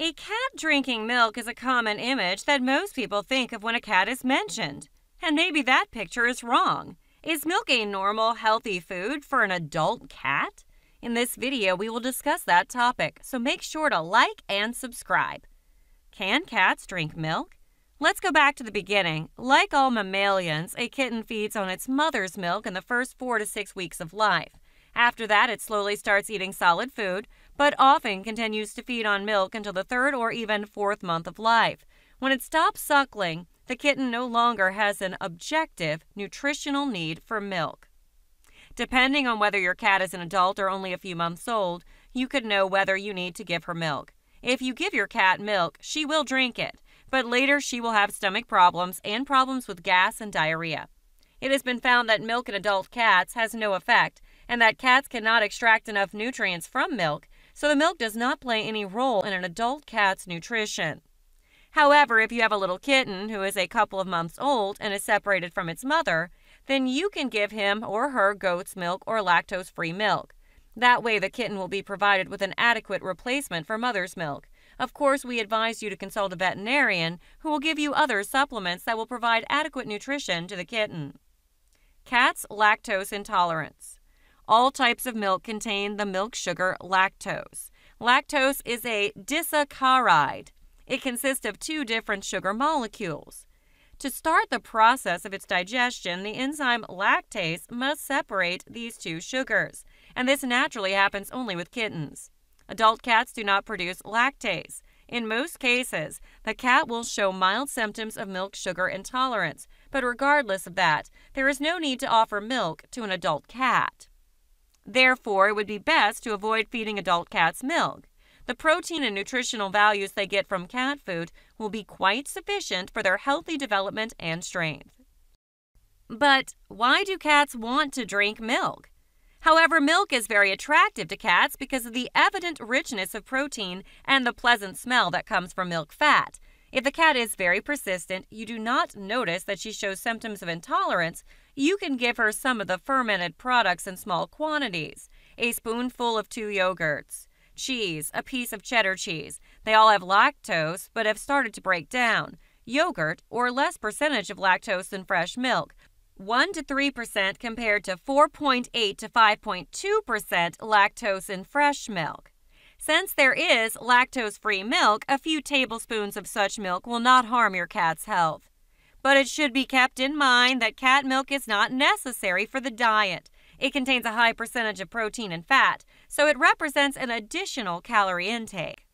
A cat drinking milk is a common image that most people think of when a cat is mentioned. And maybe that picture is wrong. Is milk a normal, healthy food for an adult cat? In this video, we will discuss that topic, so make sure to like and subscribe. Can cats drink milk? Let's go back to the beginning. Like all mammalians, a kitten feeds on its mother's milk in the first four to six weeks of life. After that, it slowly starts eating solid food, but often continues to feed on milk until the third or even fourth month of life. When it stops suckling, the kitten no longer has an objective nutritional need for milk. Depending on whether your cat is an adult or only a few months old, you could know whether you need to give her milk. If you give your cat milk, she will drink it but later she will have stomach problems and problems with gas and diarrhea. It has been found that milk in adult cats has no effect and that cats cannot extract enough nutrients from milk, so the milk does not play any role in an adult cat's nutrition. However, if you have a little kitten who is a couple of months old and is separated from its mother, then you can give him or her goat's milk or lactose free milk. That way, the kitten will be provided with an adequate replacement for mother's milk, of course, we advise you to consult a veterinarian who will give you other supplements that will provide adequate nutrition to the kitten. Cat's lactose intolerance. All types of milk contain the milk sugar lactose. Lactose is a disaccharide. It consists of two different sugar molecules. To start the process of its digestion, the enzyme lactase must separate these two sugars, and this naturally happens only with kittens. Adult cats do not produce lactase. In most cases, the cat will show mild symptoms of milk sugar intolerance, but regardless of that, there is no need to offer milk to an adult cat. Therefore, it would be best to avoid feeding adult cats milk. The protein and nutritional values they get from cat food will be quite sufficient for their healthy development and strength. But why do cats want to drink milk? However, milk is very attractive to cats because of the evident richness of protein and the pleasant smell that comes from milk fat. If the cat is very persistent, you do not notice that she shows symptoms of intolerance, you can give her some of the fermented products in small quantities. A spoonful of two yogurts, cheese, a piece of cheddar cheese. They all have lactose but have started to break down. Yogurt, or less percentage of lactose than fresh milk, 1 to 3% compared to 4.8 to 5.2% lactose in fresh milk. Since there is lactose free milk, a few tablespoons of such milk will not harm your cat's health. But it should be kept in mind that cat milk is not necessary for the diet. It contains a high percentage of protein and fat, so it represents an additional calorie intake.